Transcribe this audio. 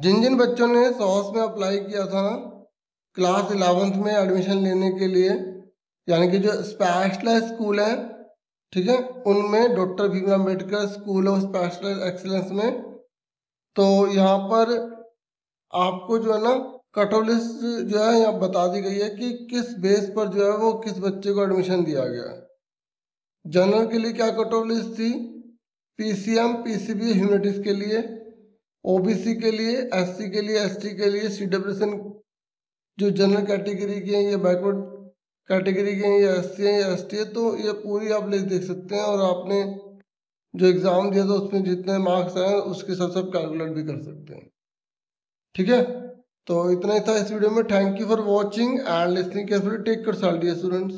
जिन जिन बच्चों ने सॉस में अप्लाई किया था क्लास इलेवेंथ में एडमिशन लेने के लिए, यानी कि जो स्पेशलाइज स्कूल है, ठीक है, उनमें doctor Bhim Ambedkar school of specialized excellence में तो यहाँ पर आपको जो है ना कट ऑफ़ लिस्ट जो है, यहाँ बता दी गई है कि किस बेस पर जो है वो किस बच्चे को एडमिशन दिया गया जनरल के लिए क्या कट ऑफ़ लिस्ट थी? पीसीएम पीसीबी ह्यूमनिटीज के लिए। ओबीसी के लिए एससी के लिए एसटी के लिए सीडब्ल्यूएस जो जनरल कैटेगरी के हैं, ये बैकवर्ड कैटेगरी के हैं, या एस सी है, या एस टी है तो ये पूरी आप लिस्ट देख सकते हैं और आपने जो एग्ज़ाम दिया था उसमें जितने मार्क्स आए उसके सब सब कैलकुलेट भी कर सकते हैं। ठीक है? तो इतना ही था इस वीडियो में। Thank you for watching and listening carefully take care साल डियर स्टूडेंट्स